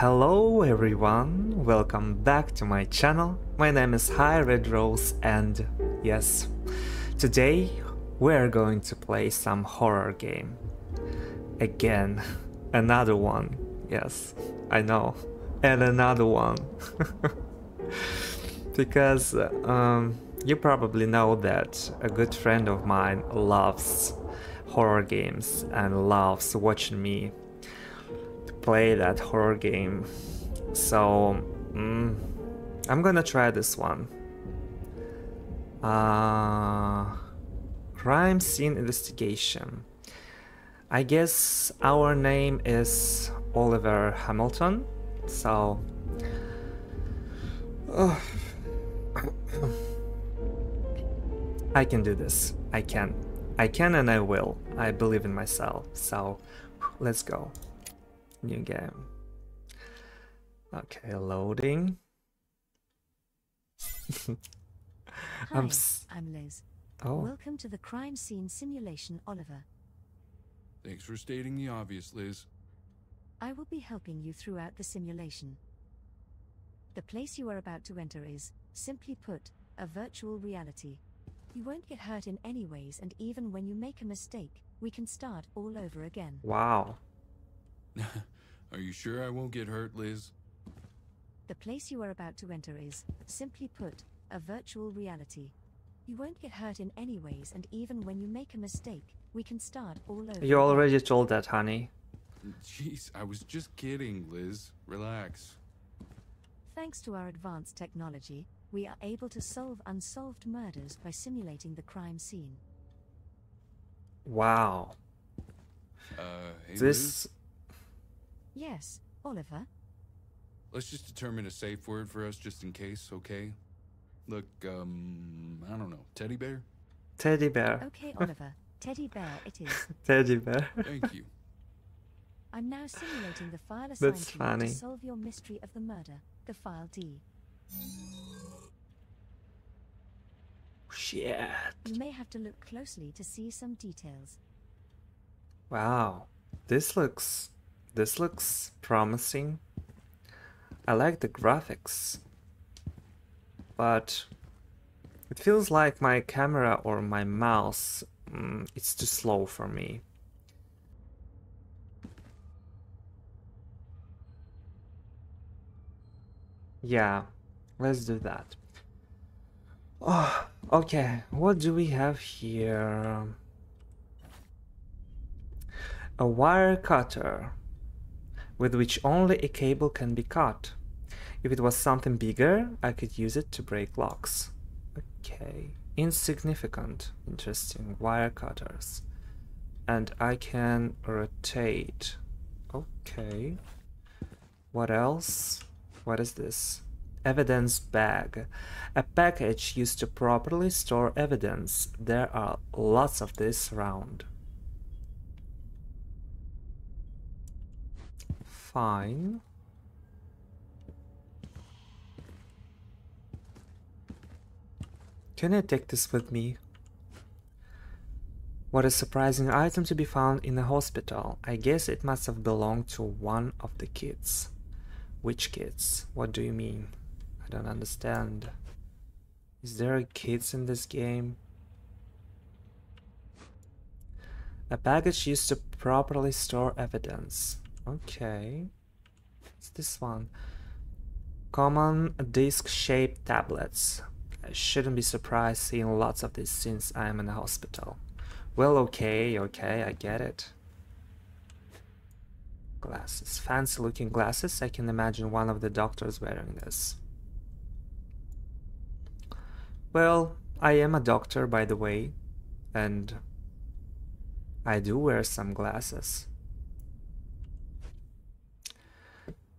Hello everyone, welcome back to my channel. My name is High Red Rose and yes, today we're going to play some horror game. Again, another one. Yes, I know. And another one. because um, you probably know that a good friend of mine loves horror games and loves watching me play that horror game. So, mm, I'm gonna try this one. Uh, crime scene investigation. I guess our name is Oliver Hamilton, so. I can do this. I can. I can and I will. I believe in myself. So, let's go. New game. Okay, loading. Hi, I'm I'm, Liz. Oh, Welcome to the crime scene simulation, Oliver. Thanks for stating the obvious, Liz. I will be helping you throughout the simulation. The place you are about to enter is, simply put, a virtual reality. You won't get hurt in any ways, and even when you make a mistake, we can start all over again. wow. Are you sure I won't get hurt, Liz? The place you are about to enter is, simply put, a virtual reality. You won't get hurt in any ways, and even when you make a mistake, we can start all over. You already told that, honey. Jeez, I was just kidding, Liz. Relax. Thanks to our advanced technology, we are able to solve unsolved murders by simulating the crime scene. Wow. Uh, hey, Liz, This. Yes, Oliver. let's just determine a safe word for us just in case, okay? Look, um, I don't know. Teddy bear? Teddy bear. Okay, Oliver. Teddy bear it is. Teddy bear. Thank you. I'm now simulating the file assigned That's funny. to solve your mystery of the murder, the file D. Shit. You may have to look closely to see some details. Wow. This looks. This looks promising. I like the graphics. But. It feels like my camera or my mouse. Mm, it's too slow for me. Yeah, let's do that. Oh, okay. What do we have here? A wire cutter with which only a cable can be cut. If it was something bigger, I could use it to break locks. Okay. Insignificant. Interesting. Wire cutters. And I can rotate. Okay. What else? What is this? Evidence bag. A package used to properly store evidence. There are lots of this around. Fine. Can I take this with me? What a surprising item to be found in a hospital. I guess it must have belonged to one of the kids. Which kids? What do you mean? I don't understand. Is there kids in this game? A package used to properly store evidence. Okay. It's this one? Common disc-shaped tablets. I shouldn't be surprised seeing lots of these since I'm in a hospital. Well, okay, okay, I get it. Glasses. Fancy looking glasses. I can imagine one of the doctors wearing this. Well, I am a doctor, by the way, and I do wear some glasses.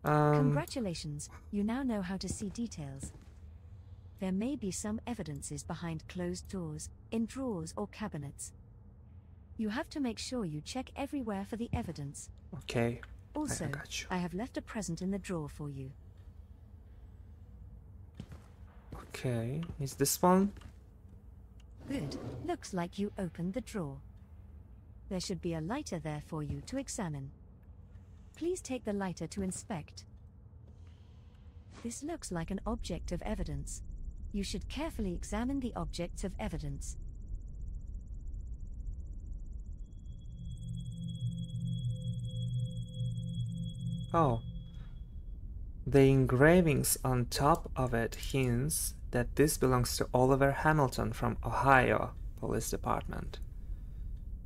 Um, Congratulations, you now know how to see details. There may be some evidences behind closed doors, in drawers or cabinets. You have to make sure you check everywhere for the evidence. okay. Also, got you. I have left a present in the drawer for you. Okay. Is this one? Good. Looks like you opened the drawer. There should be a lighter there for you to examine. Please take the lighter to inspect. This looks like an object of evidence. You should carefully examine the objects of evidence. Oh. The engravings on top of it hints that this belongs to Oliver Hamilton from Ohio Police Department.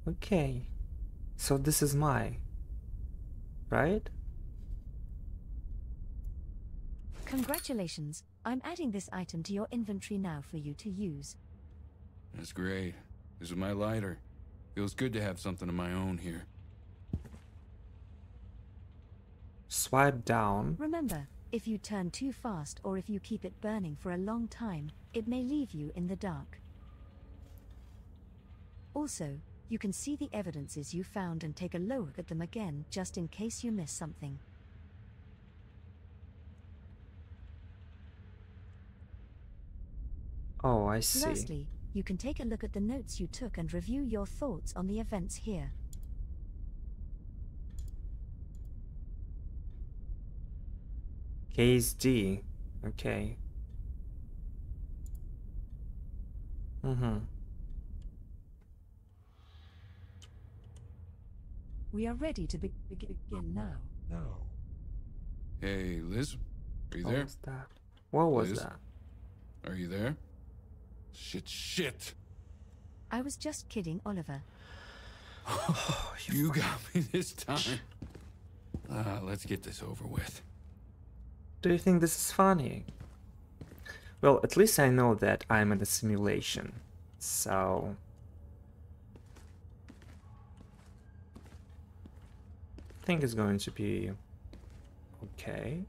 Okay. So this is my. Right? Congratulations. I'm adding this item to your inventory now for you to use. That's great. This is my lighter. Feels good to have something of my own here. Swipe down. Remember, if you turn too fast or if you keep it burning for a long time, it may leave you in the dark. Also, you can see the evidences you found and take a look at them again just in case you miss something. Oh, I see. Lastly, you can take a look at the notes you took and review your thoughts on the events here. Case D. Okay. Mm-hmm. We are ready to be- begin now. No. Hey, Liz? Are you What there? was that? What was Liz? that? Are you there? Shit, shit! I was just kidding, Oliver. Oh, You got me this time. Uh, let's get this over with. Do you think this is funny? Well, at least I know that I'm in a simulation. So... think it's going to be... Okay.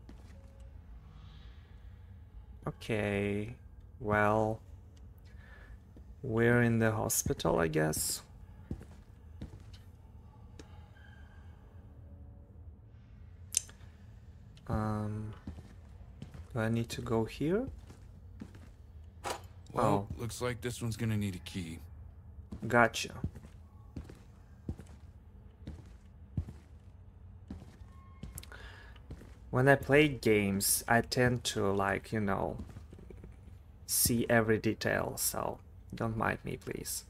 Okay. Well... We're in the hospital, I guess. Um... Do I need to go here? Well, Oh. looks like this one's gonna need a key. Gotcha. When I play games, I tend to like, you know, see every detail, so don't mind me, please.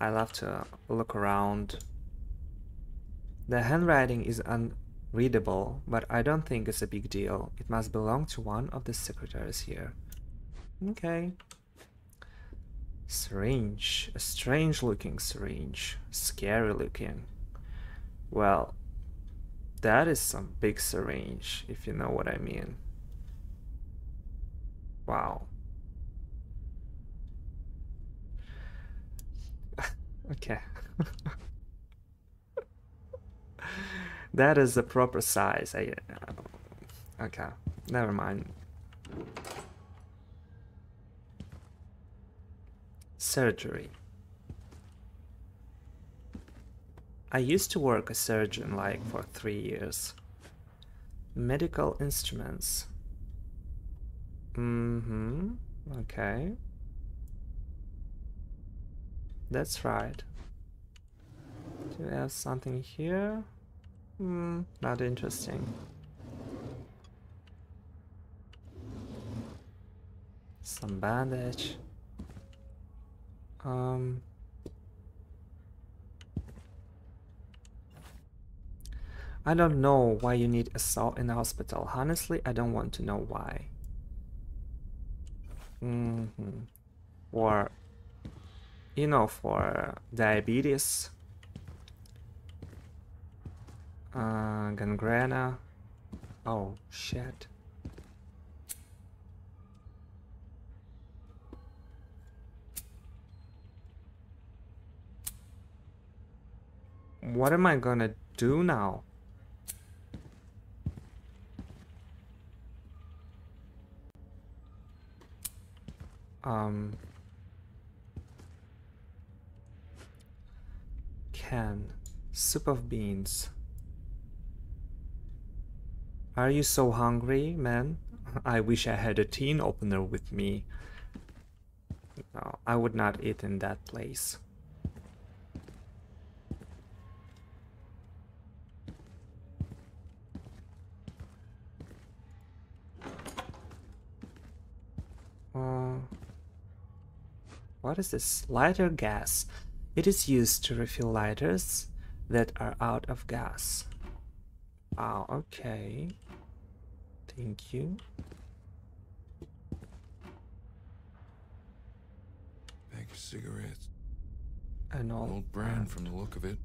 I love to look around. The handwriting is unreadable, but I don't think it's a big deal. It must belong to one of the secretaries here. Okay. Syringe. A strange looking syringe. Scary looking. Well, that is some big syringe, if you know what I mean. Wow. okay. that is the proper size. I, uh, okay, never mind. Surgery. I used to work as surgeon like for three years. Medical instruments. Mm-hmm. Okay. That's right. Do we have something here? Hmm, not interesting. Some bandage. Um. I don't know why you need assault in the hospital. Honestly, I don't want to know why. hmm Or, you know, for diabetes, uh, gangrena. Oh, shit. What am I gonna do now? Um, can soup of beans. Are you so hungry, man? I wish I had a tin opener with me. No, I would not eat in that place. Uh, what is this? Lighter gas. It is used to refill lighters that are out of gas. Oh, okay. Thank you. Bag of cigarettes. An old, Old brand from the look of it.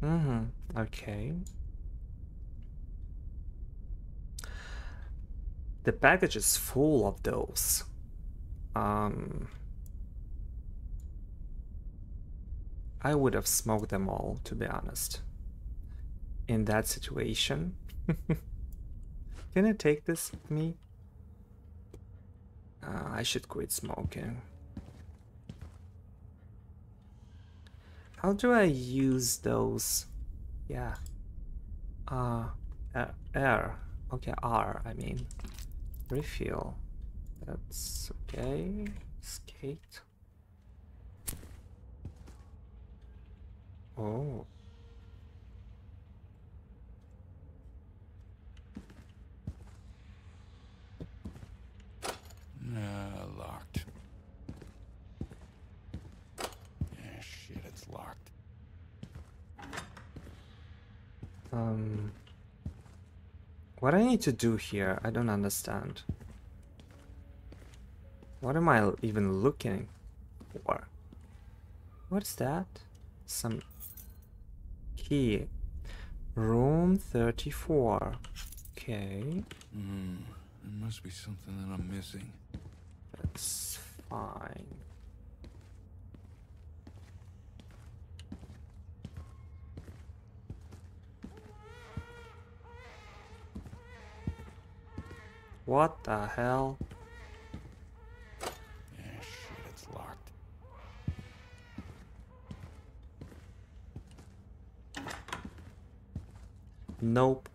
Mm-hmm. Okay. The package is full of those. Um, I would have smoked them all, to be honest. In that situation. Can I take this with me? Uh, I should quit smoking. How do I use those? Yeah. Uh, uh, R. Okay, R, I mean. Refill. That's okay. Skate. Oh. Nah, locked. Yeah, shit, it's locked. Um. What I need to do here, I don't understand. What am I even looking for? What's that? Some key. Room 34. Okay, Hmm, there must be something that I'm missing. that's fine. What the hell? Yeah, shit, it's locked. Nope.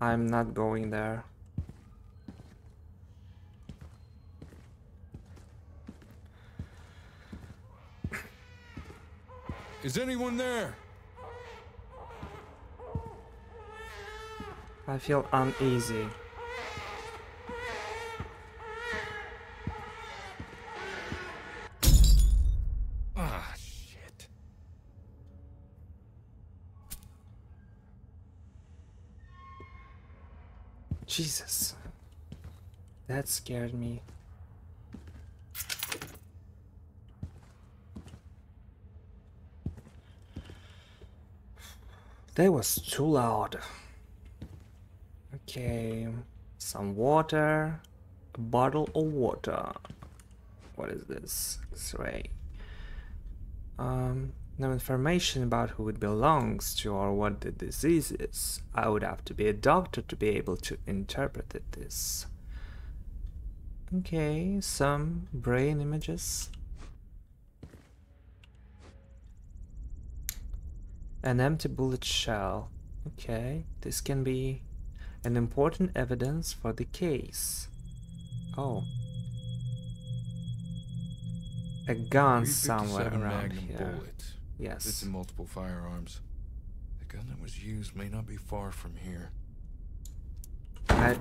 I'm not going there. Is anyone there? I feel uneasy. Ah, shit. Jesus. That scared me. That was too loud. Okay, some water, a bottle of water. What is this? X-ray. Um, no information about who it belongs to or what the disease is. I would have to be a doctor to be able to interpret this. Okay, some brain images. An empty bullet shell. Okay, this can be an important evidence for the case. Oh. A gun somewhere 357 around here. bullets. Fits Yes. in multiple firearms. The gun that was used may not be far from here. I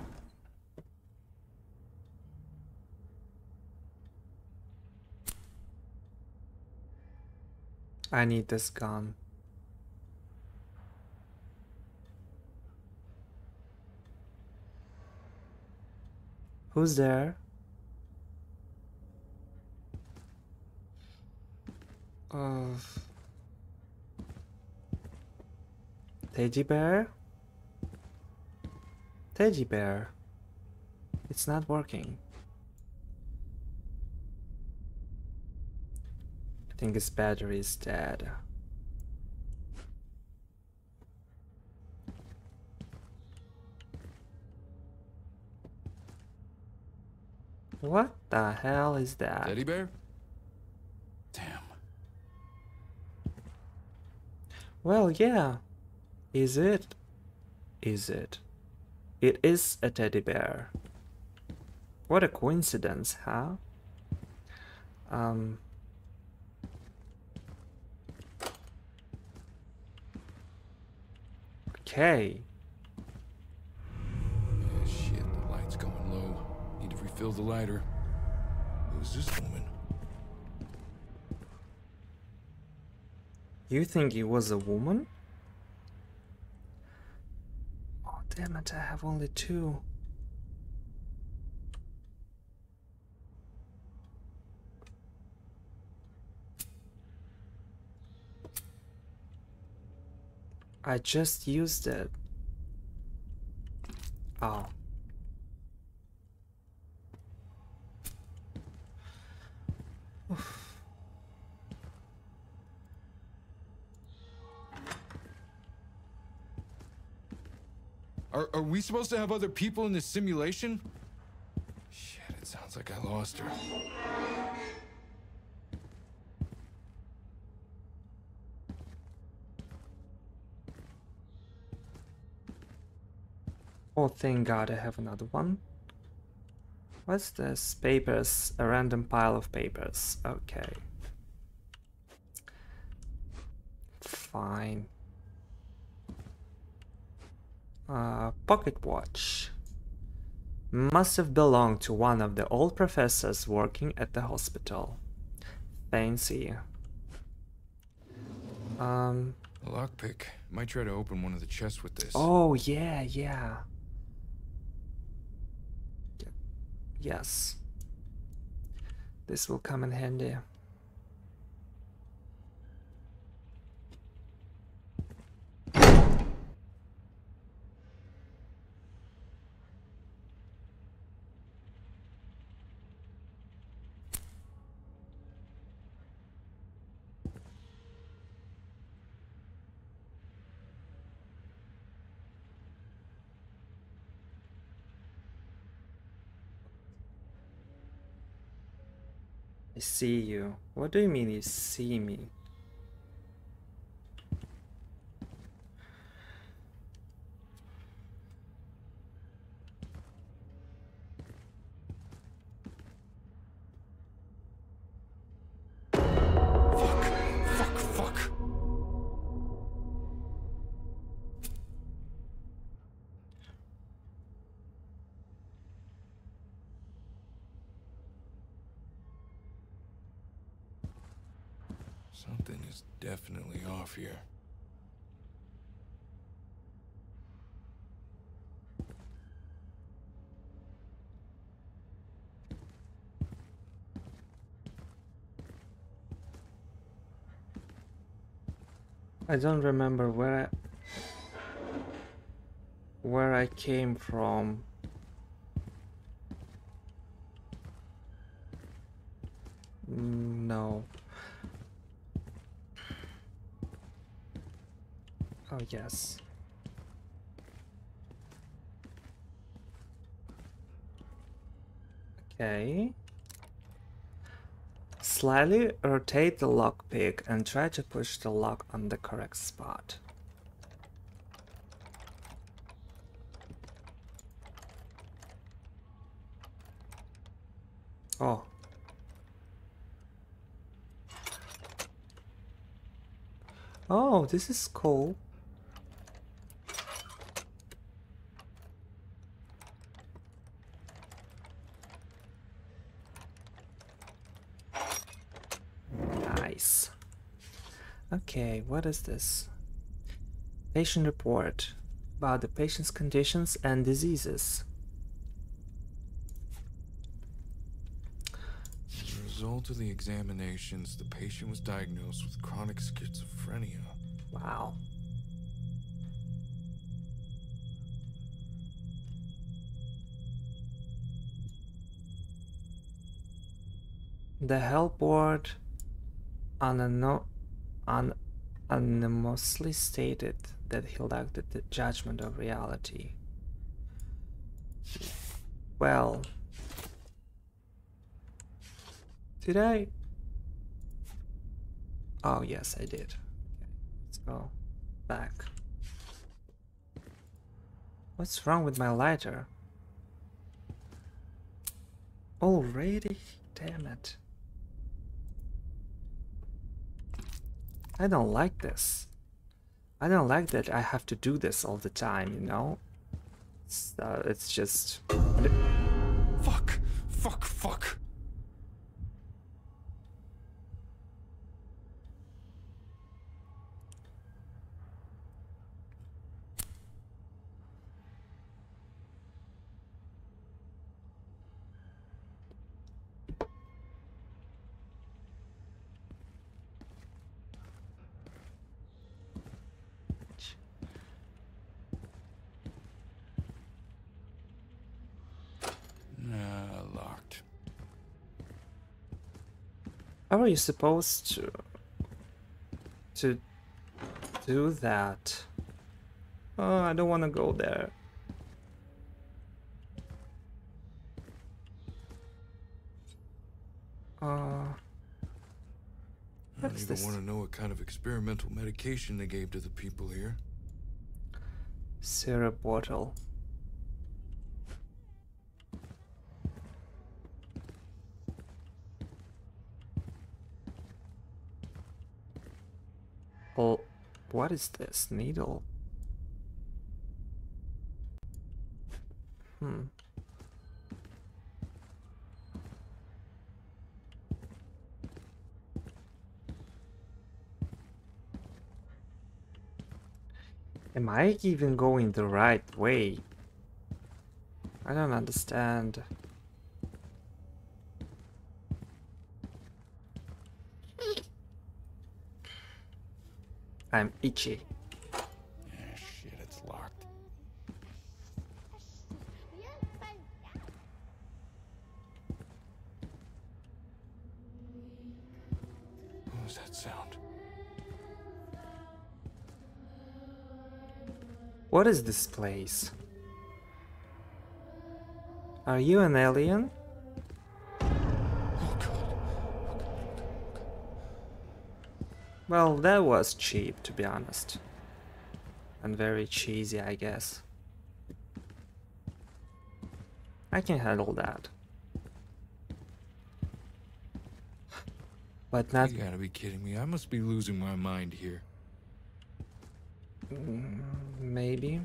I need this gun. Who's there? Uh, teddy bear? Teddy bear. It's not working. I think his battery is dead. What the hell is that? Teddy bear? Damn. Well, yeah. Is it? Is it? It is a teddy bear. What a coincidence, huh? Um. Okay. Refill the lighter. Who's this woman? You think it was a woman? Oh, damn it, I have only two. I just used it. Oh. Are, are we supposed to have other people in this simulation? Shit, it sounds like I lost her. Oh, thank god I have another one. What's this? Papers. A random pile of papers. Okay. Fine. Uh, pocket watch. Must have belonged to one of the old professors working at the hospital. Fancy. Um. A lockpick. Might try to open one of the chests with this. Oh yeah, yeah. Yes. This will come in handy. See you. What do you mean you see me? I don't remember where I where I came from. No. Oh yes. Okay. Slightly rotate the lockpick and try to push the lock on the correct spot. Oh. Oh, this is cool. Nice. Okay, what is this? Patient report about the patient's conditions and diseases. As a result of the examinations, the patient was diagnosed with chronic schizophrenia. Wow. The help board anano- an- anonymously stated that he lacked the judgment of reality. Well, did I? Oh, yes, I did. Okay, let's go back. What's wrong with my lighter? Already? Damn it. I don't like this. I don't like that I have to do this all the time, you know? It's, uh, it's just... Fuck! How are you supposed to to do that? Oh, I don't want to go there. Uh, I don't even this? want to know what kind of experimental medication they gave to the people here. syrup bottle. Oh, what is this needle? Hmm. Am I even going the right way? I don't understand. I'm itchy. Ah, shit, it's locked. What was that sound? What is this place? Are you an alien? Well, that was cheap, to be honest. And very cheesy, I guess. I can handle that. But not You gotta be kidding me. I must be losing my mind here. Mm, maybe.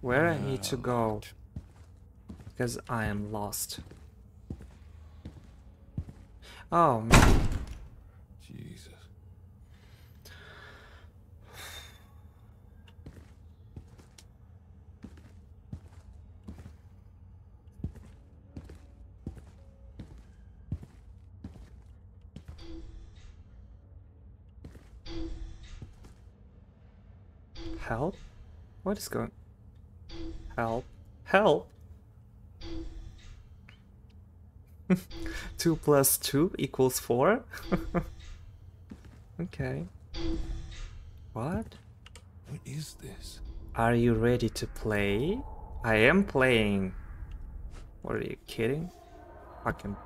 Where I need to go, because I am lost. Oh, man. Jesus. help? What is going... Help? Help? 2 plus 2 equals 4? okay. What? What is this? Are you ready to play? I am playing. What are you kidding? Fucking.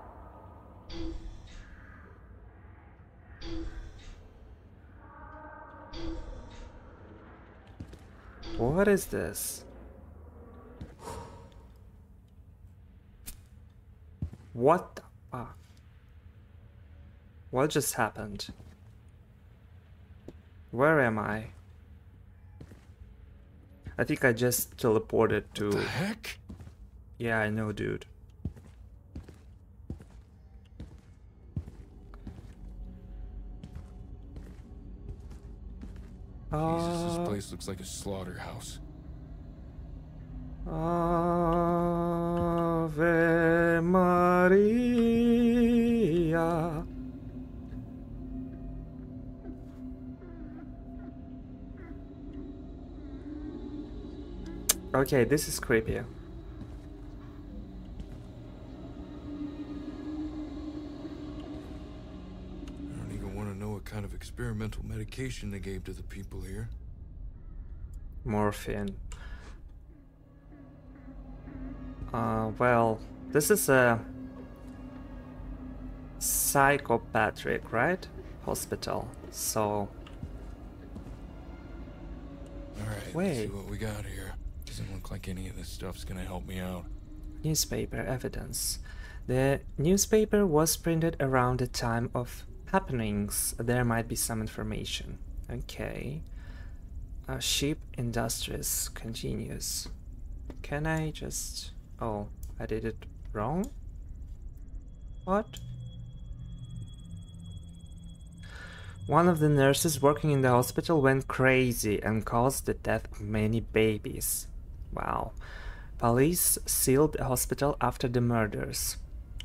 What is this? What the fuck? What just happened? Where am I? I think I just teleported to. The heck? Yeah, I know, dude. Jesus, this Uh, place looks like a slaughterhouse. Ave Maria. Okay, this is creepy. I don't even want to know what kind of experimental medication they gave to the people here. Morphine. Uh, well, this is a psychopathic, right? Hospital. So, Alright, let's see what we got here. Doesn't look like any of this stuff's gonna help me out. newspaper evidence. The newspaper was printed around the time of happenings. There might be some information. Okay. Uh, sheep Industries continues. Can I just... Oh, I did it wrong? What? One of the nurses working in the hospital went crazy and caused the death of many babies. Wow. Police sealed the hospital after the murders.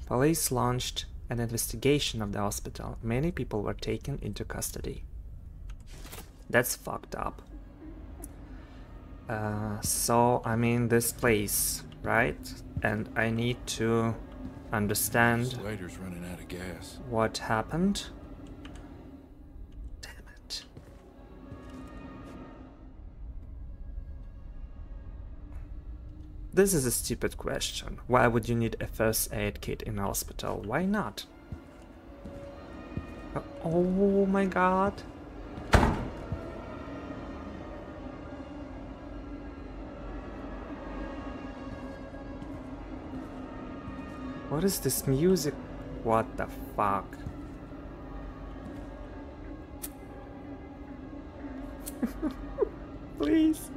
Police launched an investigation of the hospital. Many people were taken into custody. That's fucked up. Uh, so, I mean, this place, right? and I need to understand Slider's running out of gas. what happened. Damn it. This is a stupid question. Why would you need a first aid kit in a hospital? Why not? Oh my god. What is this music? What the fuck? Please.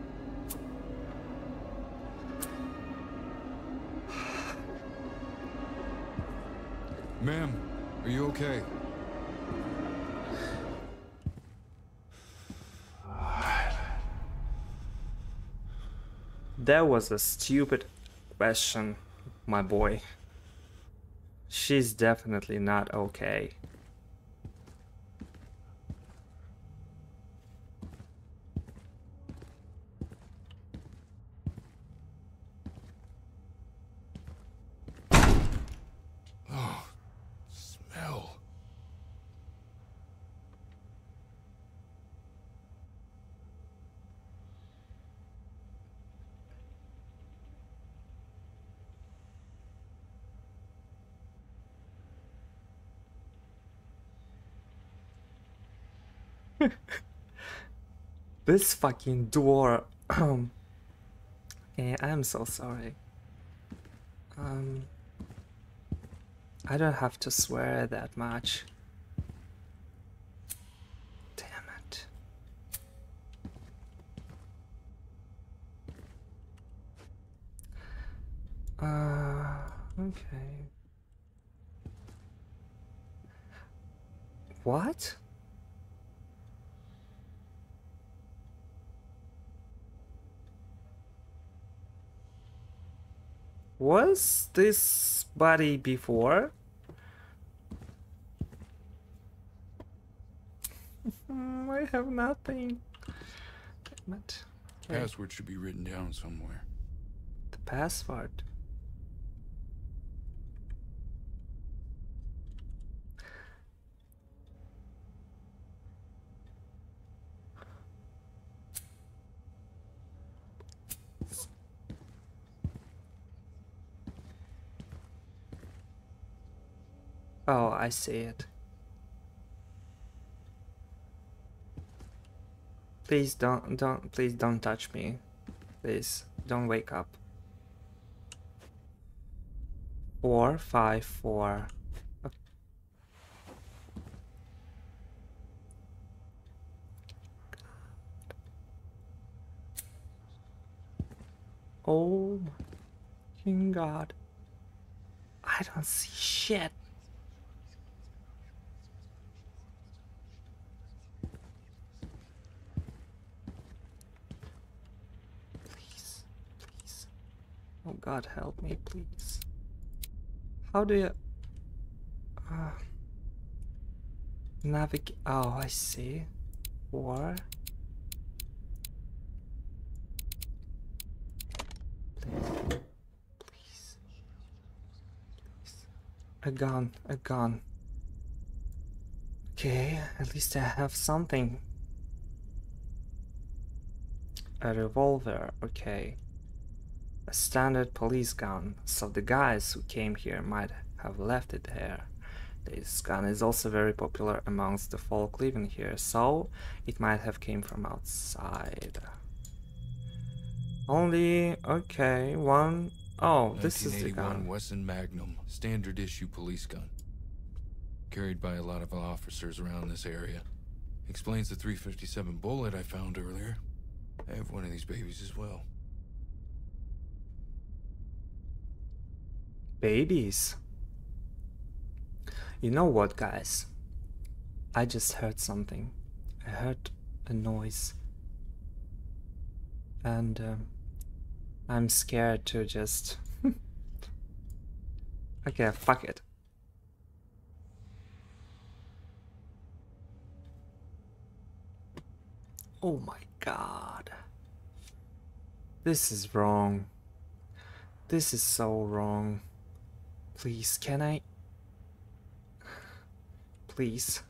Ma'am, are you okay? That was a stupid question, my boy. She's definitely not okay. This fucking door. okay, I'm so sorry. Um, I don't have to swear that much. Damn it. Uh, okay. What? Was this body before? Mm, I have nothing. Damn it. Password should be written down somewhere. the password. Oh, I see it. Please don't, don't, please don't touch me. Please, don't wake up. Four, five, four. Oh my fucking god. I don't see shit. Please, please. Oh God, help me, please. How do you uh, navigate? Oh, I see. Four. Please, please, please. A gun, a gun. Okay, at least I have something. A revolver, okay. A standard police gun, so the guys who came here might have left it here. This gun is also very popular amongst the folk living here, so it might have came from outside. Only, okay, one oh this is the 1981 gun. Wesson Magnum, standard issue police gun. Carried by a lot of officers around this area. Explains the 357 bullet I found earlier. I have one of these babies as well. Babies. You know what, guys? I just heard something. I heard a noise. And um, I'm scared to just. okay, fuck it. Oh my god. This is wrong. This is so wrong. Please, can I? Please.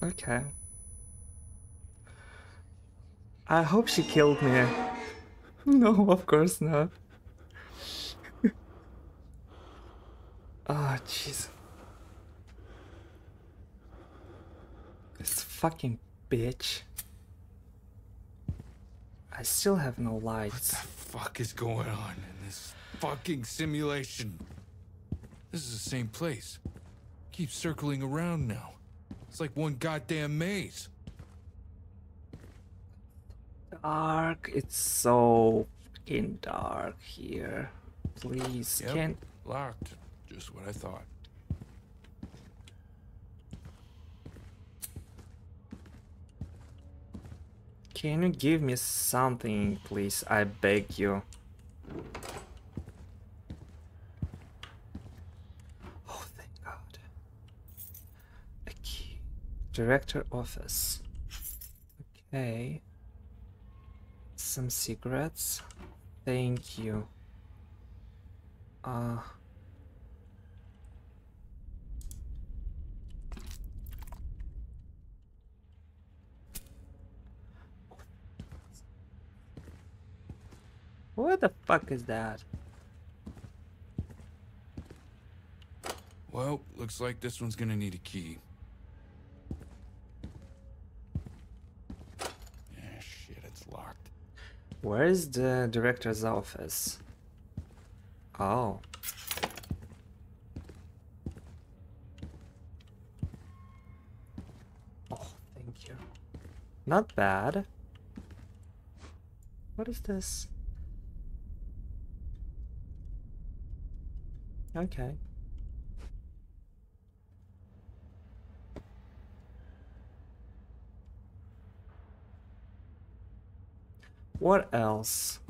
Okay. I hope she killed me. No, of course not. Ah, oh, jeez. This fucking bitch. I still have no lights. What the fuck is going on in this fucking simulation? This is the same place. Keep circling around now. It's like one goddamn maze. Dark. It's so fucking dark here. Please, Yep, can't. Locked. Just what I thought. Can you give me something, please? I beg you. Oh, thank God. A key. Director office. Okay. Some cigarettes. Thank you. Uh. What the fuck is that? Well, looks like this one's gonna need a key. Yeah, shit, it's locked. Where is the director's office? Oh. Oh, thank you. Not bad. What is this? Okay. What else?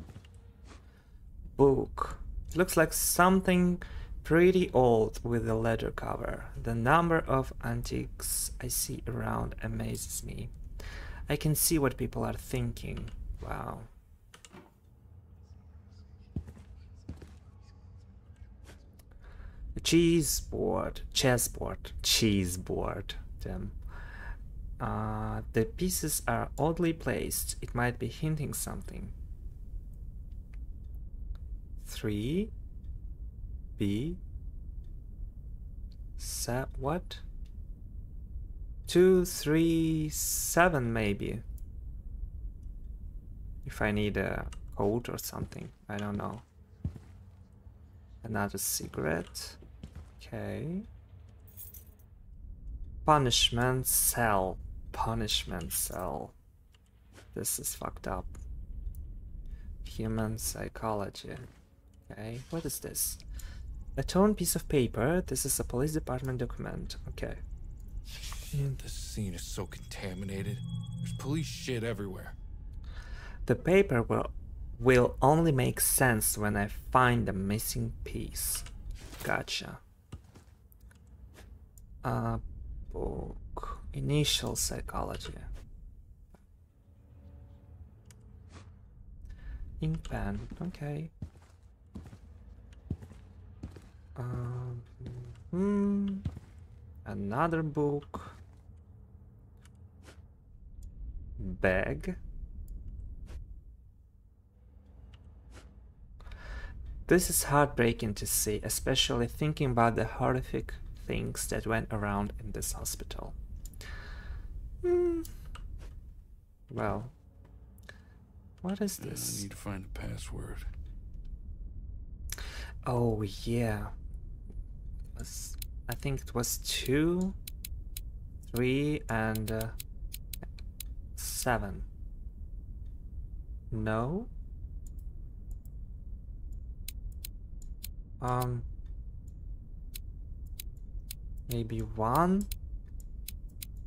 Book. It Looks like something pretty old with a leather cover. The number of antiques I see around amazes me. I can see what people are thinking. Wow. A cheese board, chessboard, cheese board. Damn. Uh, the pieces are oddly placed. It might be hinting something. Three. B. Se what? Two, three, seven maybe. If I need a code or something. I don't know. Another cigarette. Okay. Punishment cell. Punishment cell. This is fucked up. Human psychology. Okay, what is this? A torn piece of paper. This is a police department document. Okay. Shit, this scene is so contaminated. There's police shit everywhere. The paper will will only make sense when I find the missing piece. Gotcha. Uh, Initial psychology. Ink pen. Okay. Um, hmm. Another book. Bag. This is heartbreaking to see, especially thinking about the horrific things that went around in this hospital. Hmm. Well, What is Uh, I need to find a password. Oh yeah. Was I think it was two, three, and uh, seven. No. Um. Maybe one.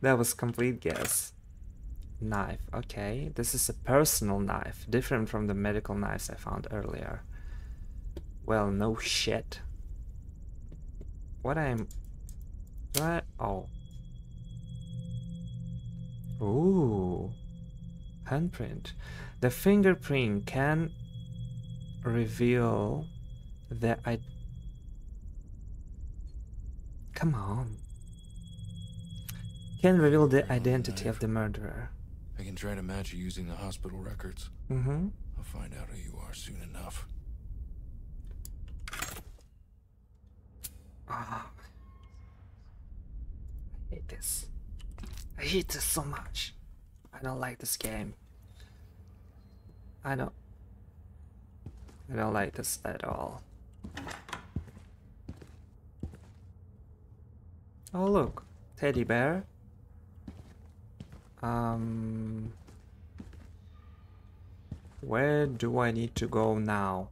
that was complete guess knife okay this is a personal knife different from the medical knives i found earlier well, no shit. What I'm... What? Oh. Ooh. Handprint. The fingerprint can reveal the I... Come on. Can reveal the identity of the murderer. I can try to match you using the hospital records. Mm-hmm. I'll find out who you are soon enough. Ah. I hate this. I hate this so much. I don't like this game. I don't. I don't like this at all. Oh look, teddy bear. Um, where do I need to go now?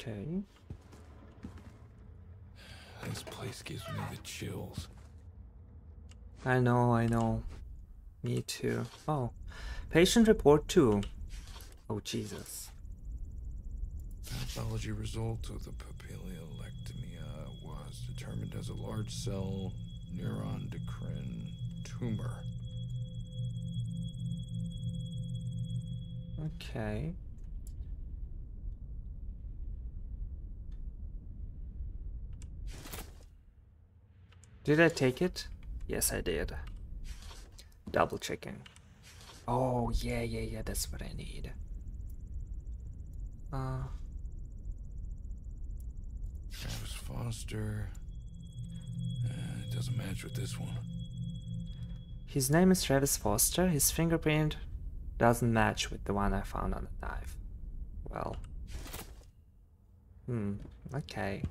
Okay. This place gives me the chills. I know, I know. Me too. Oh, patient report two. Oh Jesus. Pathology result of the papillolectomy was determined as a large cell neuroendocrine tumor. Okay. Did I take it? Yes, I did. Double checking. Oh, yeah, yeah, yeah, that's what I need. Uh, Travis Foster. Uh, it doesn't match with this one. his name is Travis Foster. His fingerprint doesn't match with the one I found on the knife. Well. Hmm, okay.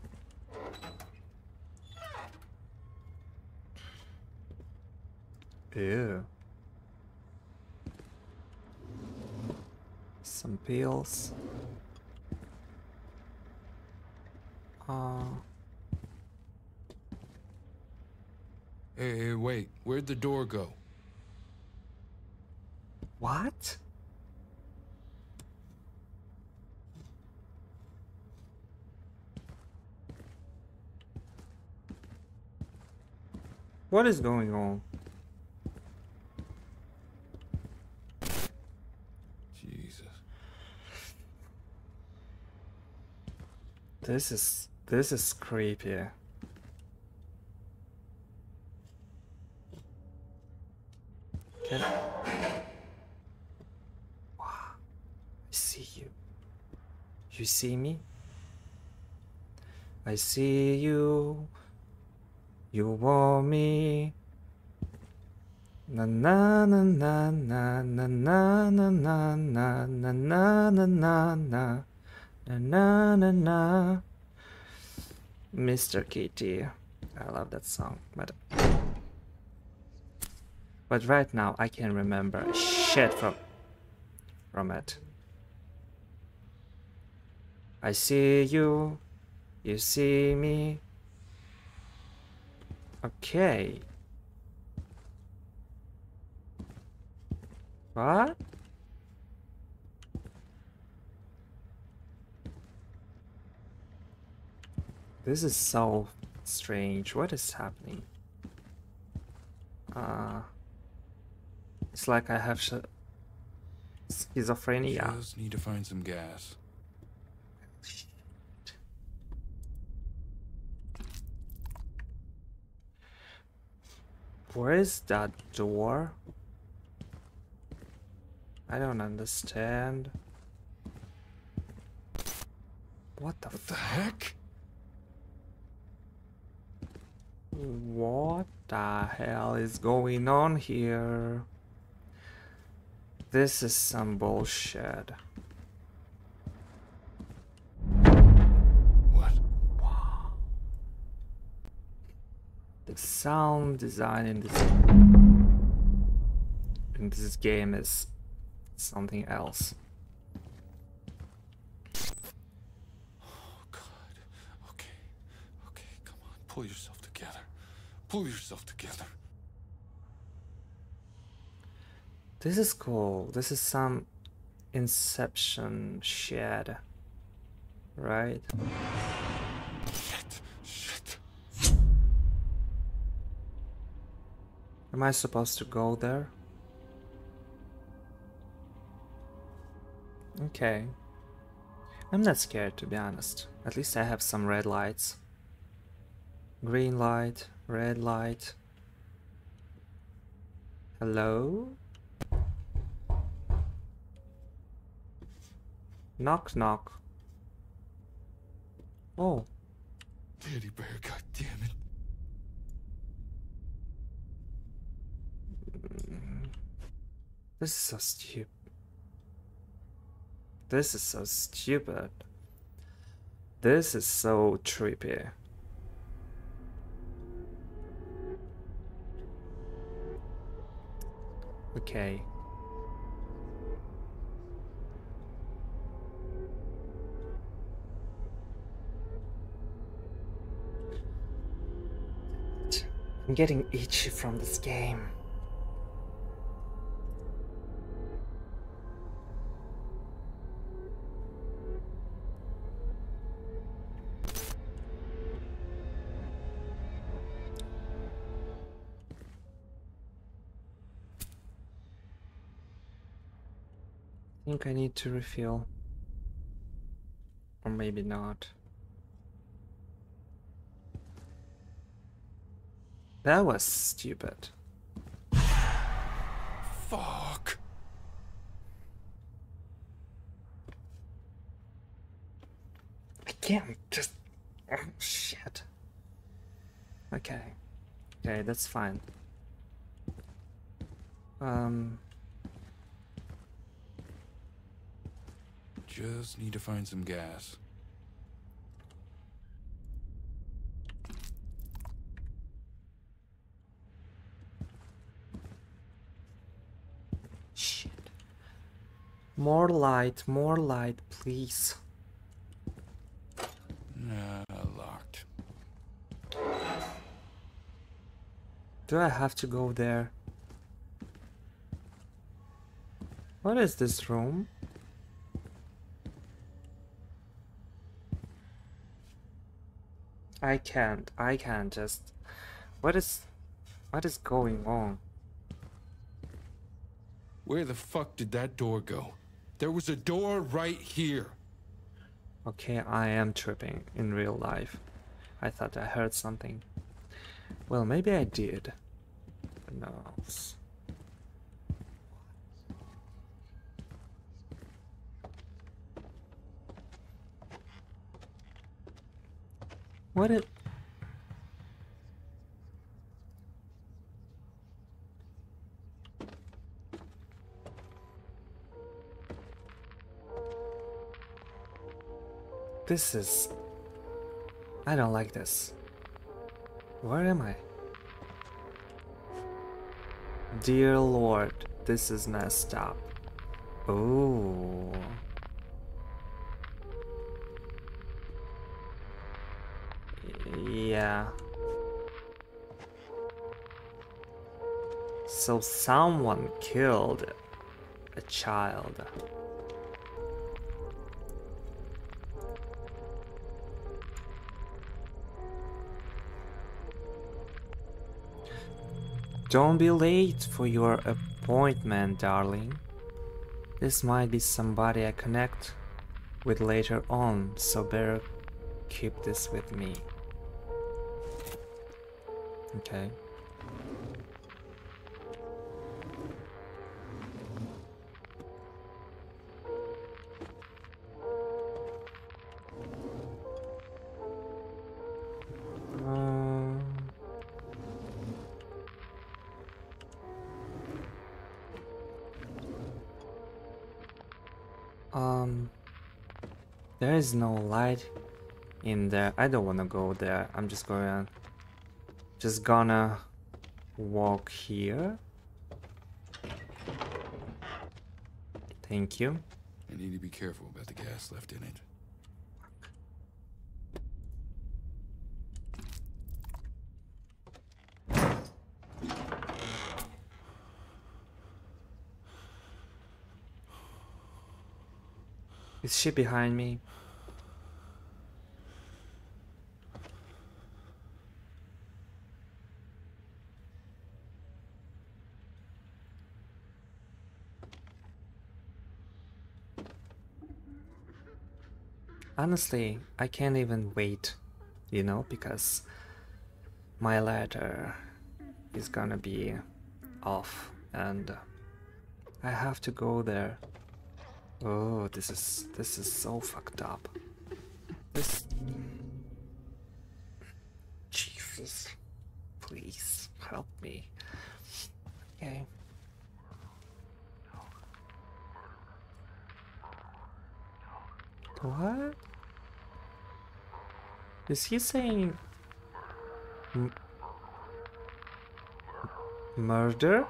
Ew. Some pills. Uh, Hey, hey, wait. Where'd the door go? what? What is going on? Jesus. This is this is creepy. Can Wow. I see you. You see me? I see you. You want me. Na na na na na na na na na na na na na na na na na na Mr. Kitty. I love that song, but but right now I can't remember shit from from it. I see you, you see me. Okay. What? This is so strange. What is happening? Uh, it's like I have schizophrenia. Just need to find some gas. Where is that door? I don't understand. What the What the heck? What the hell is going on here? This is some bullshit. What? Wow. The sound design in this in this game is something else. Oh God. Okay. Okay, come on. Pull yourself together. Pull yourself together. This is cool. This is some Inception shit. Right? Shit. Shit. Am I supposed to go there? Okay. I'm not scared to be honest. At least I have some red lights. Green light, red light. Hello? Knock knock. Oh, Teddy bear, god damn it. Mm. this is so stupid. This is so stupid. This is so trippy. Okay. I'm getting itchy from this game. I think I need to refill. Or maybe not. That was stupid. Fuck. I can't just. Oh, shit. Okay. Okay, that's fine. Um. Just need to find some gas. More light, more light, please. Nah, locked. Do I have to go there? What is this room? I can't. I can't just. What is. What is going on? Where the fuck did that door go? There was a door right here. Okay, I am tripping in real life. I thought I heard something. Well, maybe I did. Who knows? What it? This is. I don't like this. Where am I? Dear Lord, this is messed up. Oh. Yeah. So someone killed a child. Don't be late for your appointment, darling. This might be somebody I connect with later on, so better keep this with me. Okay. Um, there is no light in there. I don't want to go there. I'm just going just gonna walk here. Thank you. I need to be careful about the gas left in it. Is she behind me? Honestly, I can't even wait, you know, because my ladder is gonna be off and I have to go there. Oh, this is this is so fucked up. This Jesus. Please help me. Okay. What? Is he saying murder?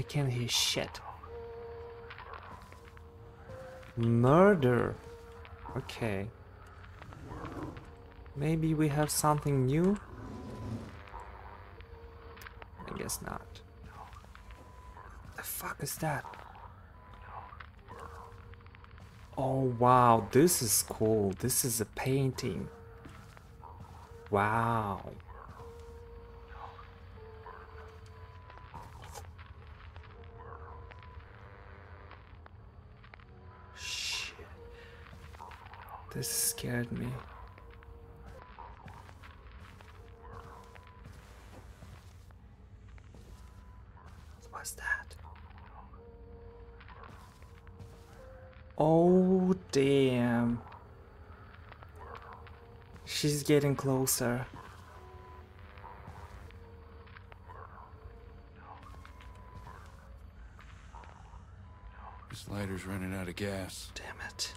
I can't hear shit. Murder. Okay. Maybe we have something new? I guess not. The fuck is that? Oh wow, this is cool. This is a painting. Wow. This scared me. What was that? Oh, damn. She's getting closer. This lighter's running out of gas. Damn it.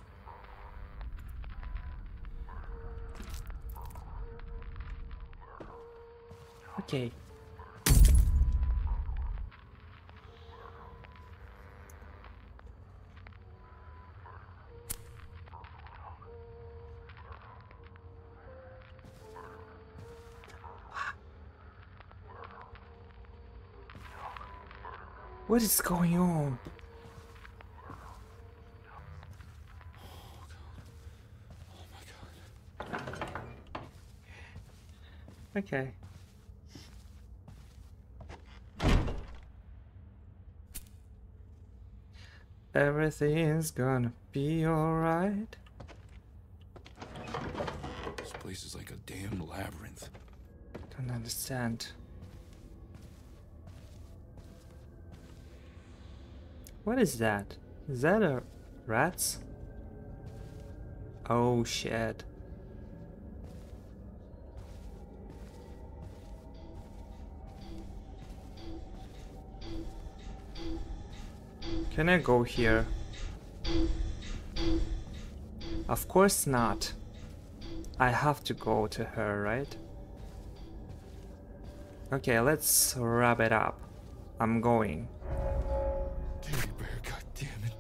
Okay. What is going on? Okay. Everything's gonna be alright. This place is like a damn labyrinth. Don't understand. What is that? Is that a rats? Oh shit. Can I go here? Of course not. I have to go to her, right? Okay, let's wrap it up. I'm going. Teddy bear, god damn it.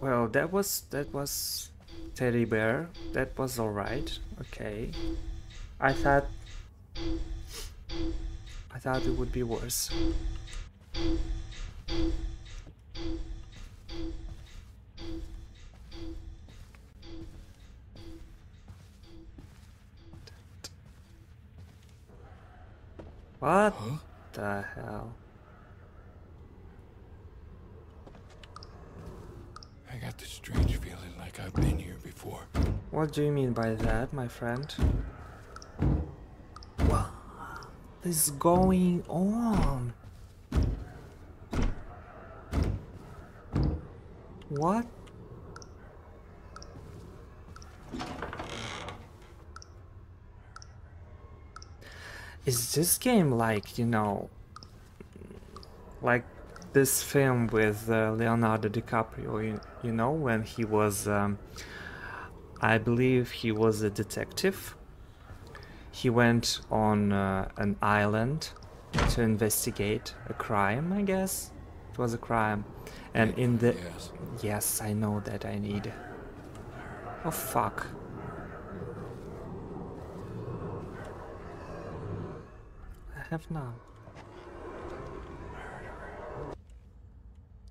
Well, that was that was teddy bear. That was all right. Okay. I thought I thought it would be worse. What do you mean by that, my friend? What is going on? What? Is this game like, you know, like this film with uh, Leonardo DiCaprio, you, you know, when he was, um, I believe he was a detective. He went on uh, an island to investigate a crime, I guess. It was a crime. And in the. Yes. Yes, I know that I need. Oh, fuck. I have now.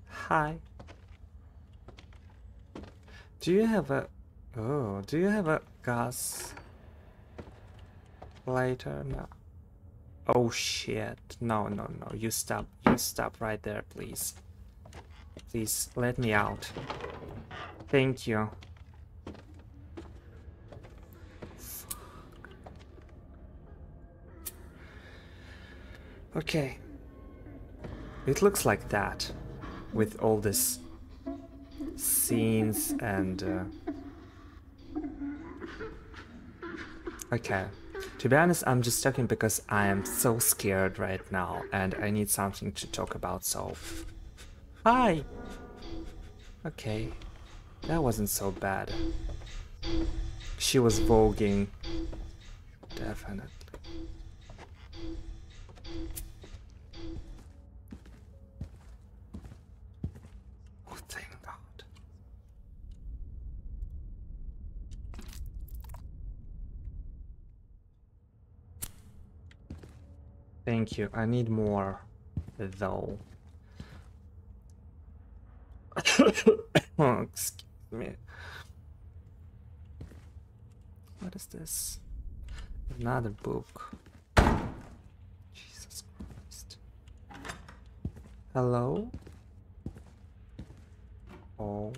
Hi. Do you have a... Oh, do you have a gas lighter? No. Oh shit. No, no, no. You stop. You stop right there, please. Please, let me out. Thank you. Okay. It looks like that. With all this scenes and uh... okay. To be honest i'm just talking because i am so scared right now and i need something to talk about so. Hi! Okay. That wasn't so bad. She was voguing. Definitely oh thank god Thank you. I need more, though. oh, excuse me. What is this? Another book. Jesus Christ. Hello? Oh,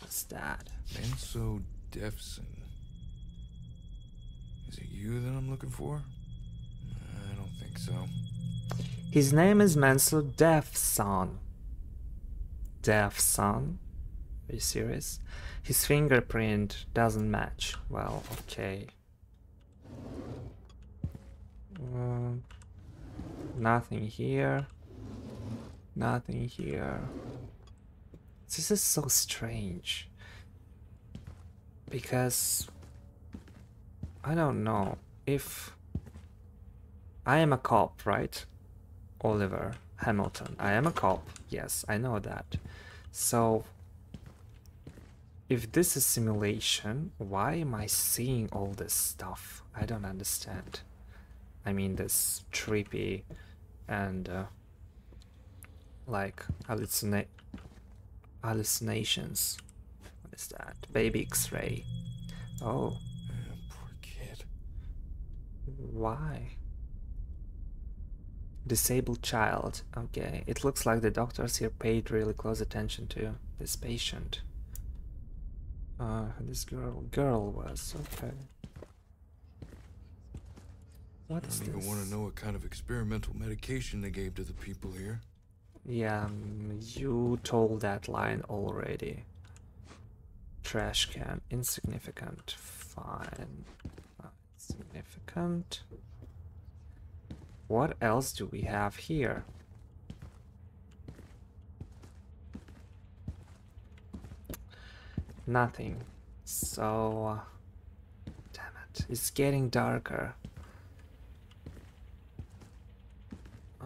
what's that? Manso Defson. Is it you that I'm looking for? So. His name is Mansell Deafson. Deafson? Are you serious? His fingerprint doesn't match. Well, okay. Um, nothing here. Nothing here. This is so strange. Because I don't know if I am a cop, right? Oliver Hamilton. I am a cop. Yes, I know that. So, if this is simulation, why am I seeing all this stuff? I don't understand. I mean, this trippy and uh, like hallucina- hallucinations. What is that? Baby X-ray. Oh, Uh, poor kid. why? Disabled child. Okay, it looks like the doctors here paid really close attention to this patient. Uh, this girl, girl was okay. What I don't this? even want to know what kind of experimental medication they gave to the people here. Yeah, um, you told that line already. Trash can, insignificant, fine. Insignificant. What else do we have here? Nothing. So, uh, damn it, it's getting darker. Uh,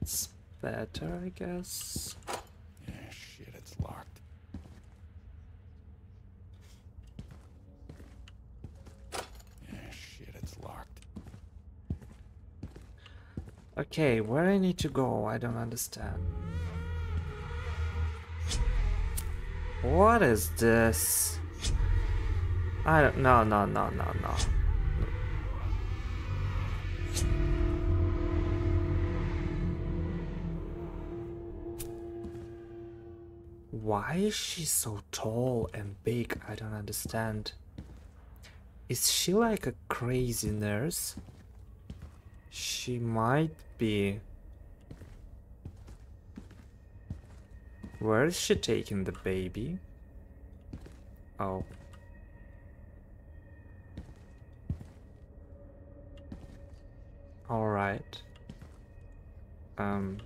That's better, I guess. Yeah, shit, it's locked. Yeah, shit, it's locked. Okay, where I need to go, I don't understand. What is this? I don't. No, no, no, no, no. Why is she so tall and big? I don't understand. Is she like a crazy nurse? She might be. Where is she taking the baby? Oh. Alright. Um.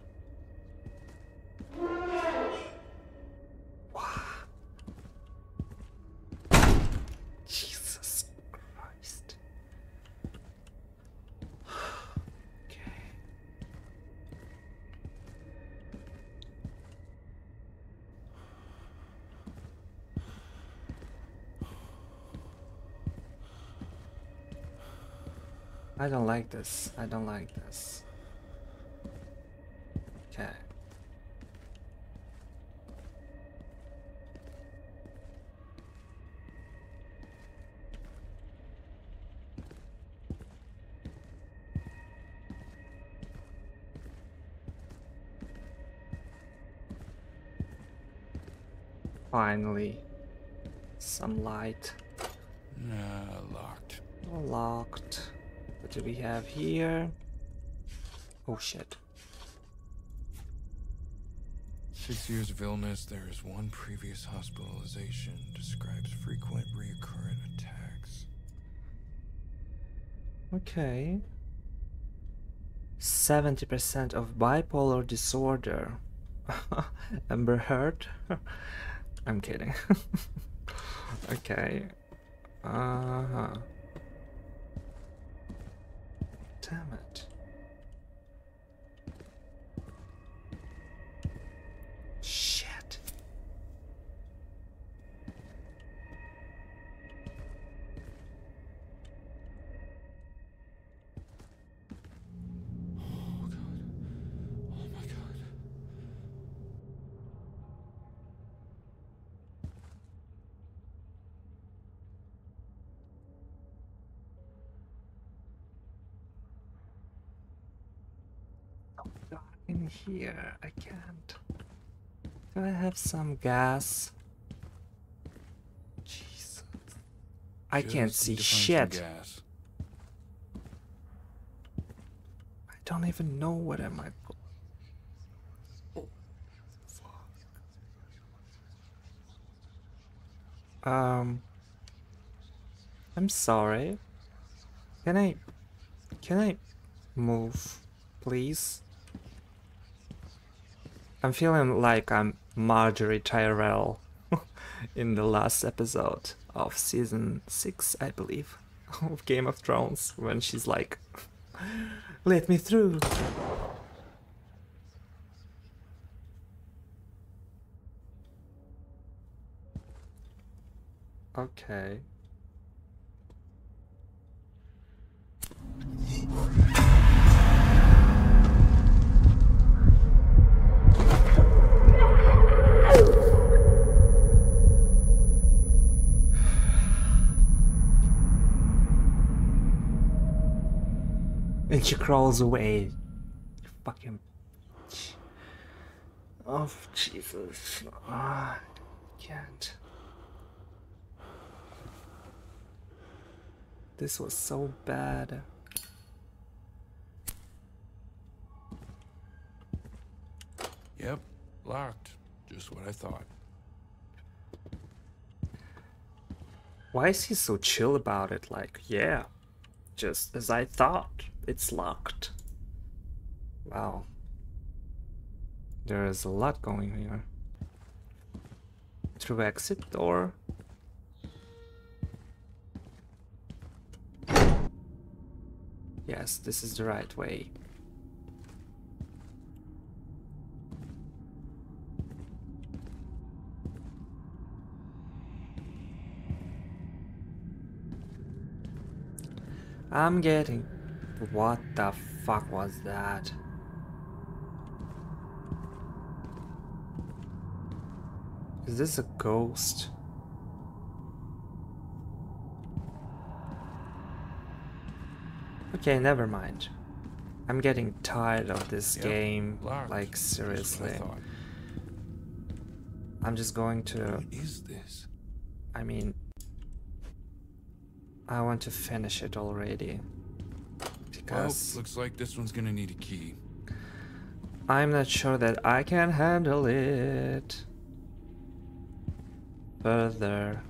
I don't like this. I don't like this. Okay. Finally, some light. What do we have here? Oh shit. Six years of illness. There is one previous hospitalization. Describes frequent recurrent attacks. Okay. 70% of bipolar disorder. Amber Heard? I'm kidding. okay. Uh huh. Here. I can't. Do I have some gas? Jesus. I can't see need to find some shit. I don't even know what am I. Um. I'm sorry. Can I. Can I move, please? I'm feeling like I'm Margaery Tyrell in the last episode of season 6, I believe, of Game of Thrones, when she's like, Let me through. Okay. She crawls away. Fucking. Bitch. Oh, Jesus. Ah, can't. This was so bad. Yep, locked. Just what I thought. Why is he so chill about it? Like, yeah, just as I thought, it's locked. Wow. There is a lot going here. Through exit door. Yes, this is the right way. I'm getting. What the fuck was that? Is this a ghost? Okay, never mind. I'm getting tired of this Yep, game. Like, Just what I seriously. I'm just going to. What is this? I mean. I want to finish it already. Well, looks like this one's gonna need a key. I'm not sure that I can handle it. Further.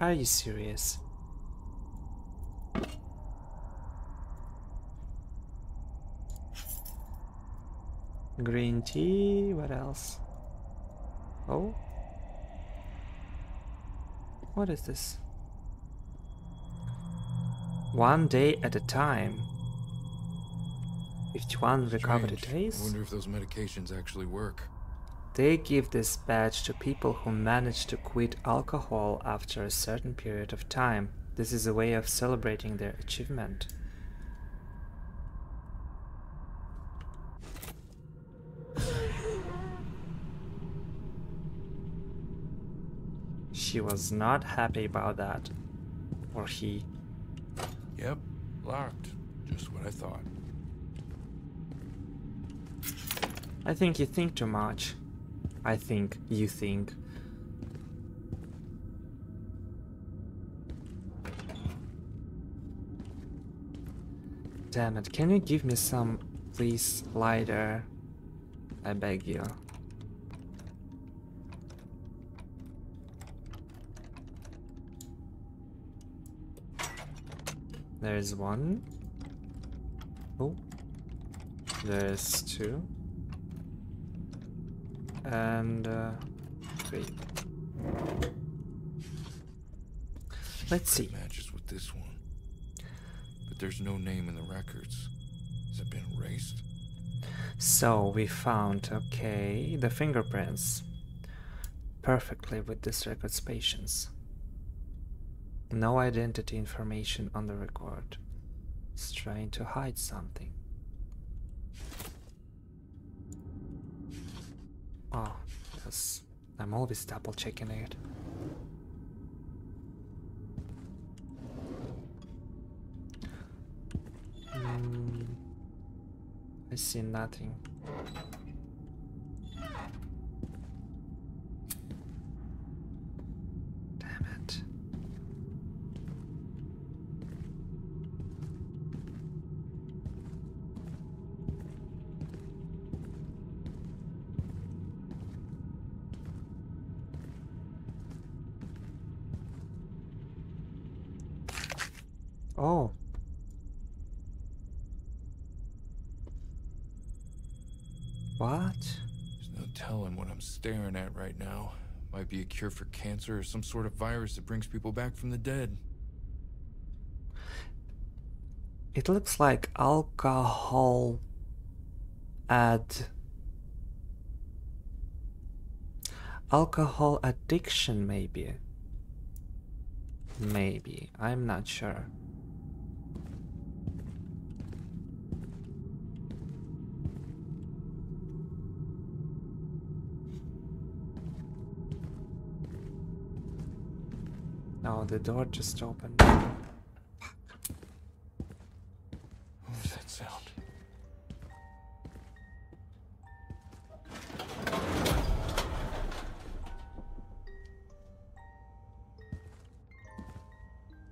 Are you serious? Green tea, what else? Oh? What is this? One day at a time. 51 recovered Strange. I wonder if those medications actually work. They give this badge to people who manage to quit alcohol after a certain period of time. This is a way of celebrating their achievement. She was not happy about that. Or he. Yep, locked. Just what I thought. I think you think too much. I think you think. Damn it, can you give me some, please, lighter? I beg you. There's one. Oh. There's two. And uh, three. Let's see. Matches with this one. But there's no name in the records. Has it been erased? So we found, okay, the fingerprints perfectly with this record's patience. No identity information on the record. It's trying to hide something. Oh, yes. I'm always double checking it. Hmm. I see nothing. Damn it. Oh. What? There's no telling what I'm staring at right now. Might be a cure for cancer or some sort of virus that brings people back from the dead. It looks like alcohol ad alcohol addiction maybe. Maybe. I'm not sure no the door just opened What was that sound?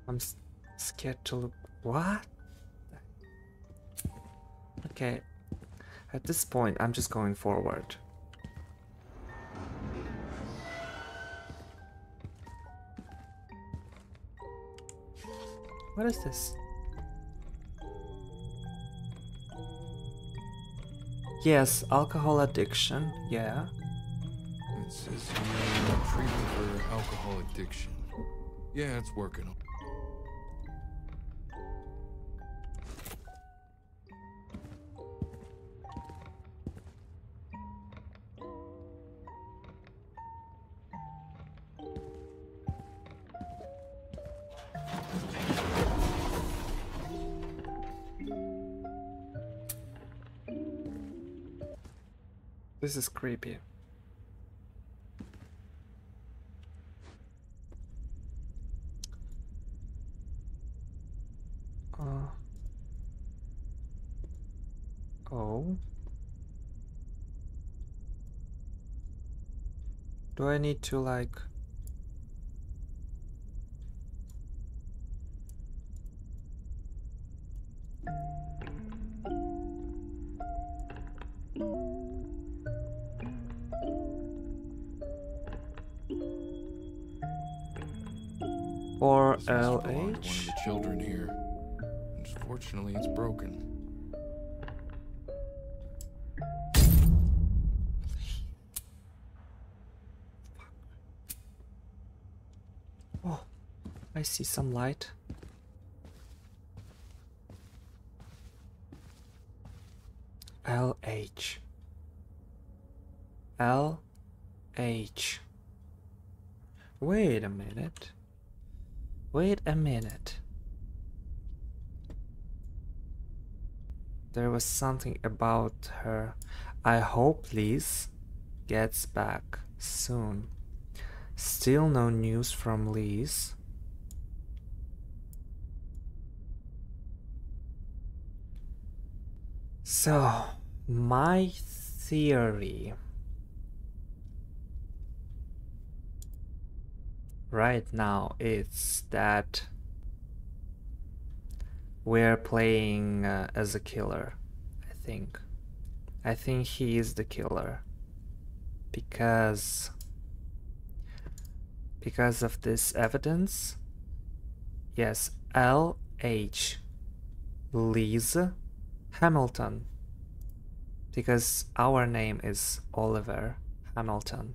I'm s- scared to look. What? Okay. At this point, I'm just going forward. What is this? Yes, alcohol addiction. Yeah. It says here, treatment for alcohol addiction. Yeah, it's working. This is creepy. Uh. Oh. Do I need to like I see some light. LH. LH. Wait a minute. Wait a minute. There was something about her. I hope Liz gets back soon. Still no news from Liz. So, my theory right now is that we're playing uh, as a killer. I think. I think he is the killer because because of this evidence. Yes, L H Liz Hamilton. Because our name is Oliver Hamilton.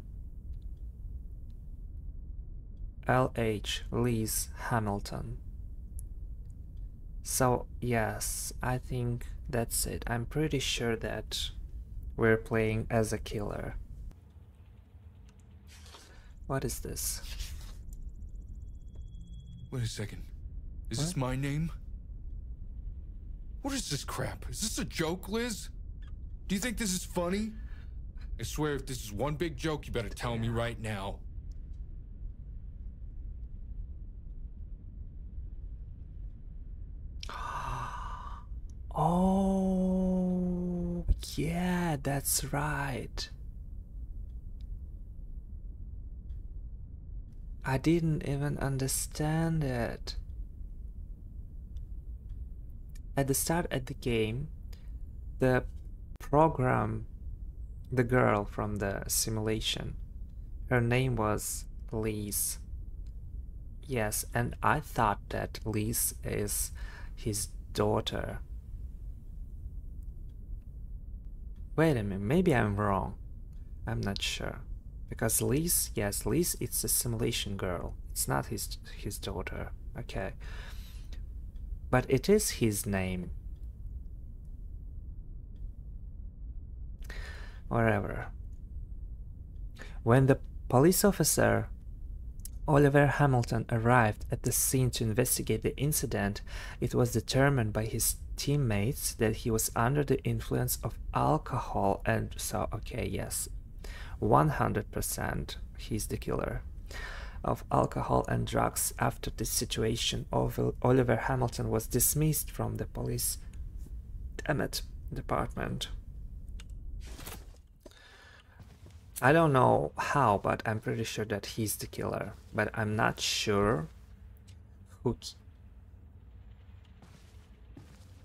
LH Liz Hamilton. So, yes, I think that's it. I'm pretty sure that we're playing as a killer. What is this? Wait a second. Is What? this my name? What is this crap? Is this a joke, Liz? Do you think this is funny? I swear, if this is one big joke, you better tell me right now. Oh, yeah, that's right. I didn't even understand it. At the start of the game, the program, the girl from the simulation, her name was Liz. Yes, and I thought that Liz is his daughter. Wait a minute, maybe I'm wrong. I'm not sure. Because Liz, yes, Liz it's a simulation girl. It's not his his daughter. Okay. But it is his name. Whatever. When the police officer Oliver Hamilton arrived at the scene to investigate the incident, it was determined by his teammates that he was under the influence of alcohol and so okay yes 100% he's the killer of alcohol and drugs after this situation Oliver Hamilton was dismissed from the police damn it department I don't know how but I'm pretty sure that he's the killer but I'm not sure who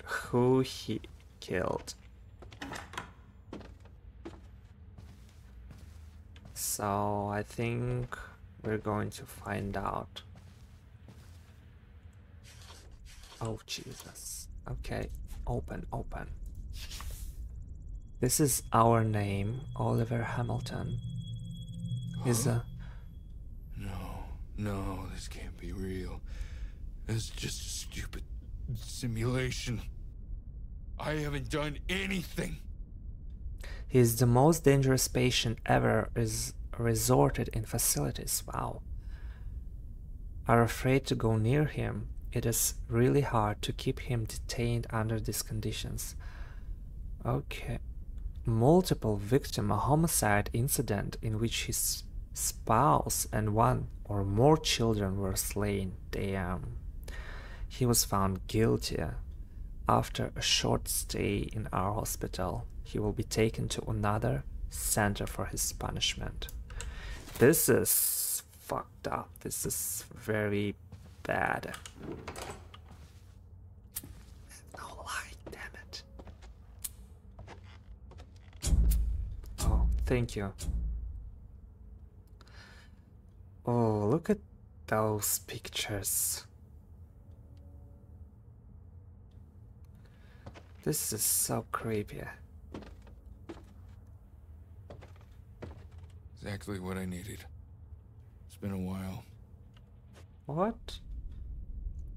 who he killed. So I think we're going to find out. Oh Jesus. Okay, open, open. This is our name, Oliver Hamilton. Is Huh? a No, no, this can't be real. It's just a stupid simulation. I haven't done anything. He's the most dangerous patient ever is resorted in facilities. Wow. Are afraid to go near him. It is really hard to keep him detained under these conditions. Okay. multiple victim a homicide incident in which his spouse and one or more children were slain. Damn. He was found guilty. After a short stay in our hospital, he will be taken to another center for his punishment. This is fucked up. This is very bad. No light, damn it. Oh, thank you. Oh, look at those pictures. This is so creepy. Exactly what I needed. It's been a while. What?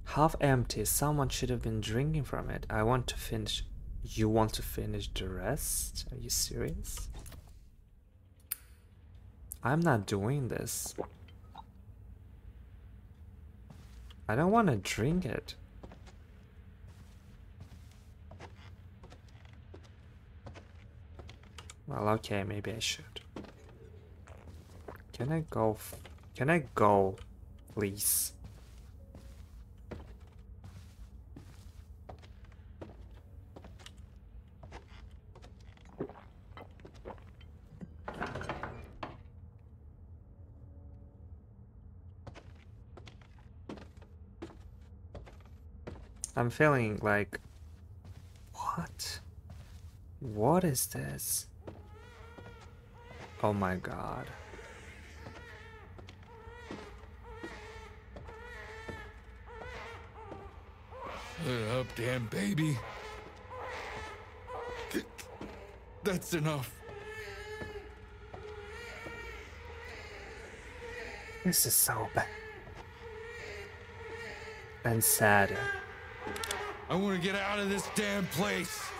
Half empty. Someone should have been drinking from it. I want to finish. You want to finish the rest? Are you serious? I'm not doing this. I don't want to drink it. Well, okay, maybe I should. Can I go? Can I go, please? I'm feeling like... What? What is this? Oh my god. Up, damn baby. That's enough. This is so bad. And sad. I want to get out of this damn place.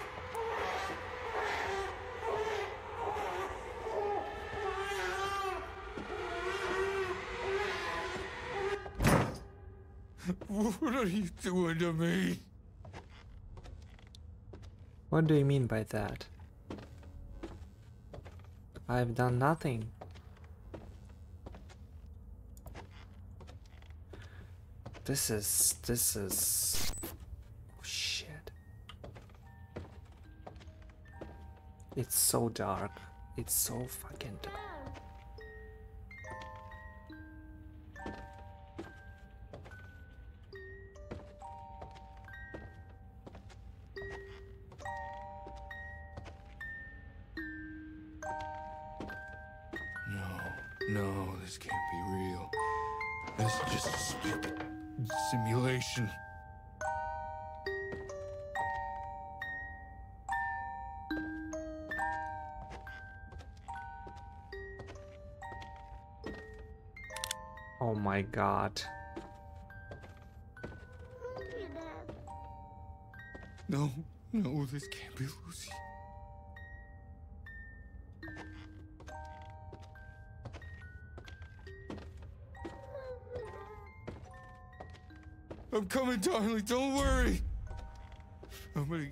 What are you doing to me? What do you mean by that? I've done nothing. This is... this is... Oh, shit. It's so dark. It's so fucking dark.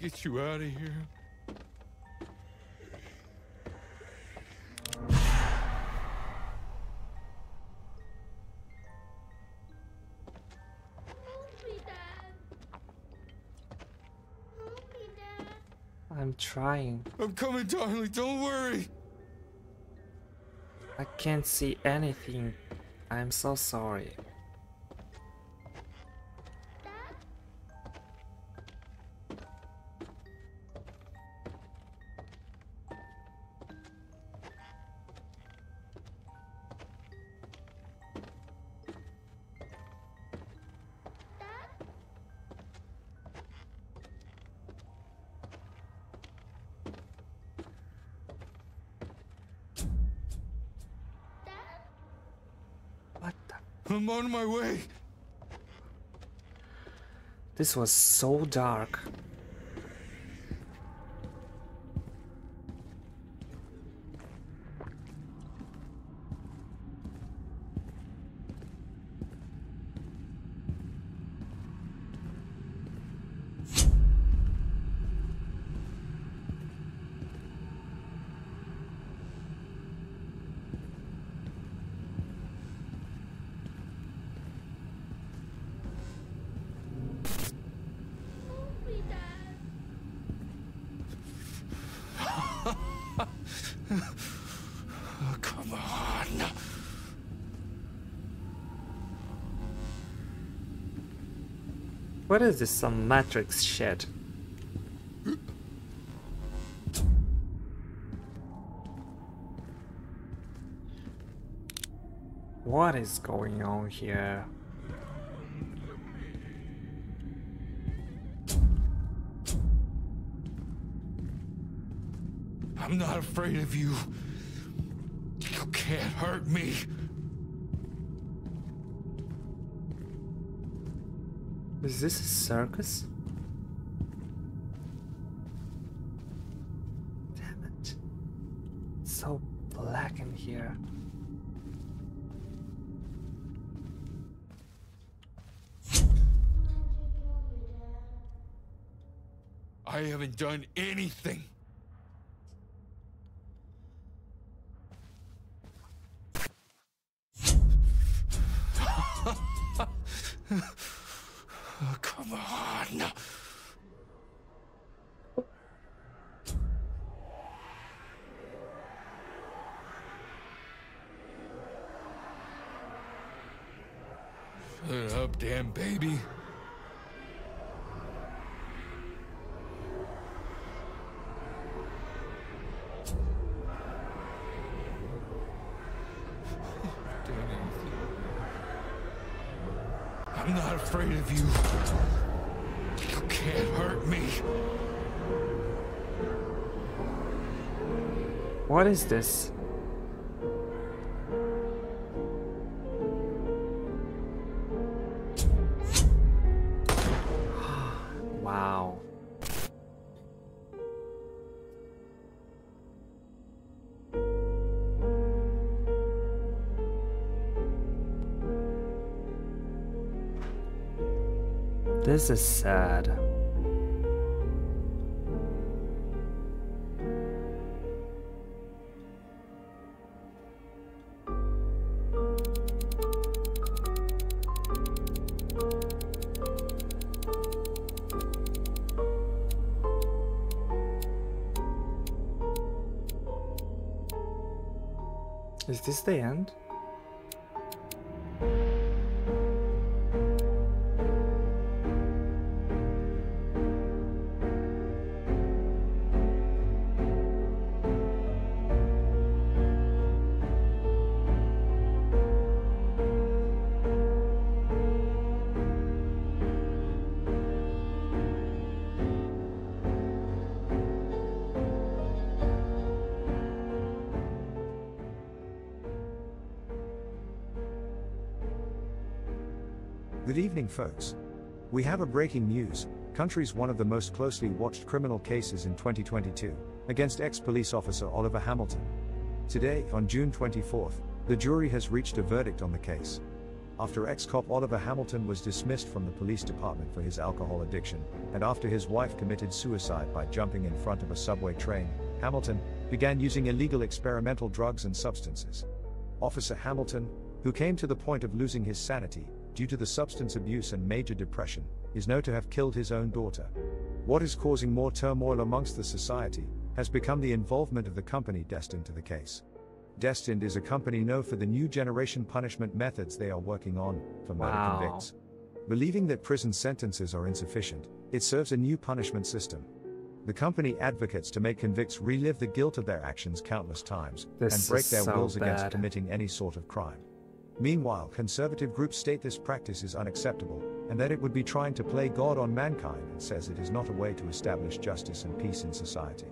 Get you out of here. I'm trying. I'm coming, darling. Don't worry. I can't see anything. I'm so sorry. My way. This was so dark. What is this, some Matrix shit? What is going on here? I'm not afraid of you. You can't hurt me. Is this a circus? Damn it. It's so black in here. I haven't done anything. Oh, come on. Shut up, I'm not afraid of you. You can't hurt me. What is this? Is sad. Is this the end? Folks. We have a breaking news. Country's one of the most closely watched criminal cases in 2022 against ex police officer Oliver Hamilton. Today, on June 24th, the jury has reached a verdict on the case. After ex cop Oliver Hamilton was dismissed from the police department for his alcohol addiction, and after his wife committed suicide by jumping in front of a subway train, Hamilton began using illegal experimental drugs and substances. Officer Hamilton, who came to the point of losing his sanity due to the substance abuse and major depression, is known to have killed his own daughter. What is causing more turmoil amongst the society has become the involvement of the company destined to the case. Destined is a company known for the new generation punishment methods they are working on for murder Wow. convicts. Believing that prison sentences are insufficient, it serves a new punishment system. The company advocates to make convicts relive the guilt of their actions countless times This and break their so wills against committing any sort of crime. Meanwhile, conservative groups state this practice is unacceptable and that it would be trying to play God on mankind and says it is not a way to establish justice and peace in society.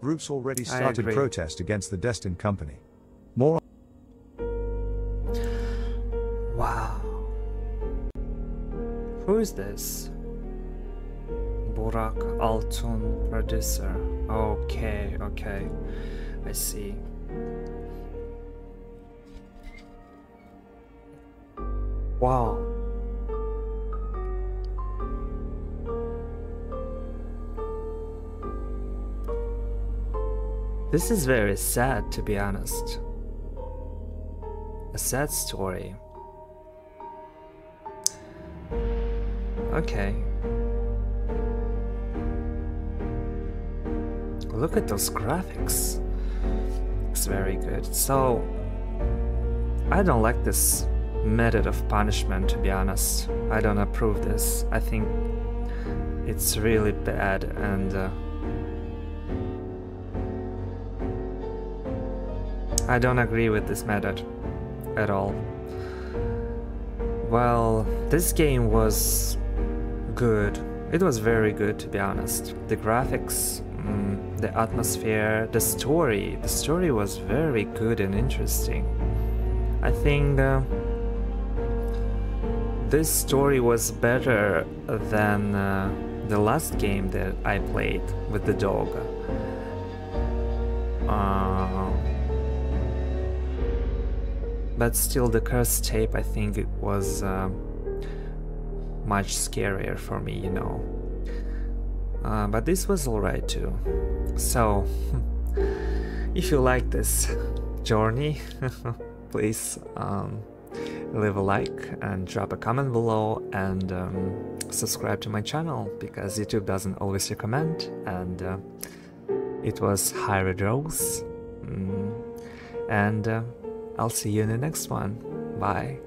Groups already started protest against the Destined Company. More Wow. Who is this? Burak Altun, producer. Okay, okay. I see. Wow. This is very sad, to be honest. A sad story. Okay. Look at those graphics. It's very good. So I don't like this method of punishment to be honest. I don't approve this. I think it's really bad and uh, I don't agree with this method at all. Well, this game was good. It was very good to be honest. The graphics, mm, the atmosphere, the story. The story was very good and interesting. I think uh, this story was better than uh, the last game that I played with the dog. Uh, but still, the cursed tape, I think it was uh, much scarier for me, you know. Uh, but this was alright too. So, if you like this journey, please um, leave a like and drop a comment below and um, subscribe to my channel because YouTube doesn't always recommend and uh, it was Highredrose mm, and uh, I'll see you in the next one. Bye.